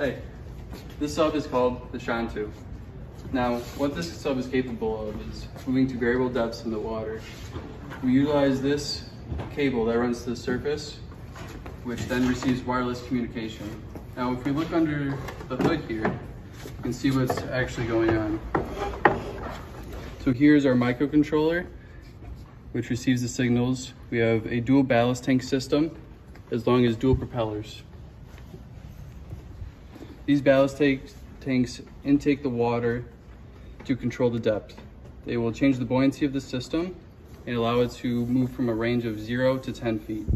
Hey, this sub is called the Shine 2. Now, what this sub is capable of is moving to variable depths in the water. We utilize this cable that runs to the surface, which then receives wireless communication. Now, if we look under the hood here, you can see what's actually going on. So here's our microcontroller, which receives the signals. We have a dual ballast tank system, as long as dual propellers. These ballast tanks, tanks intake the water to control the depth. They will change the buoyancy of the system and allow it to move from a range of 0 to 10 feet.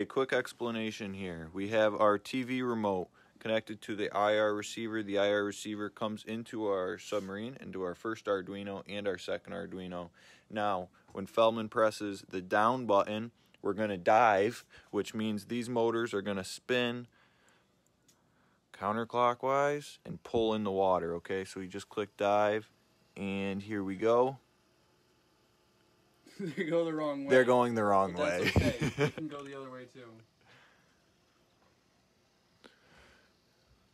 A quick explanation here. We have our TV remote connected to the IR receiver. The IR receiver comes into our submarine, into our first Arduino and our second Arduino. Now, when Feldman presses the down button, we're going to dive, which means these motors are going to spin counterclockwise and pull in the water, okay? So we just click dive, and here we go. they go the wrong way. They're going the wrong way. that's okay. They can go the other way too.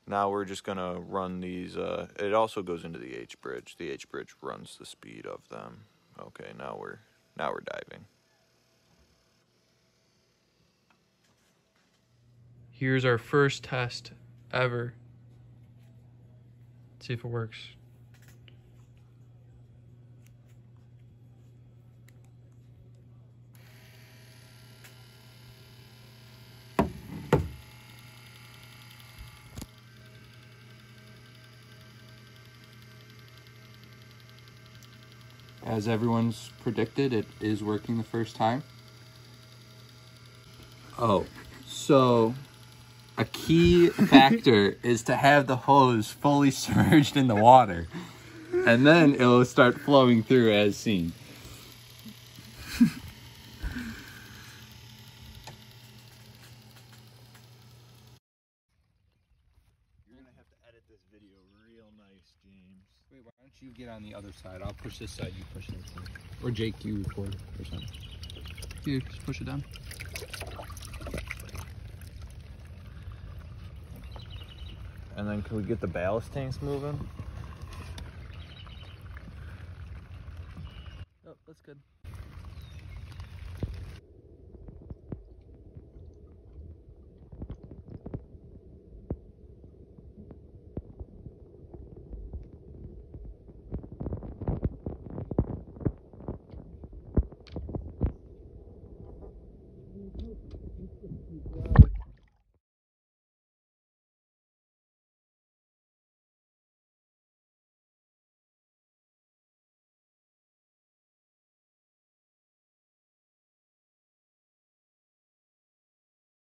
Now we're just gonna run these. Uh, it also goes into the H bridge. The H bridge runs the speed of them. Okay, now we're now we're diving. Here's our first test ever. Let's see if it works. As everyone's predicted, it is working the first time. Oh, so a key factor is to have the hose fully submerged in the water, and then it'll start flowing through as seen. this video real nice, James. Wait, why don't you get on the other side? I'll push this side, you push this side. Or Jake, you record or something. Here, just push it down. And then can we get the ballast tanks moving? Oh, that's good.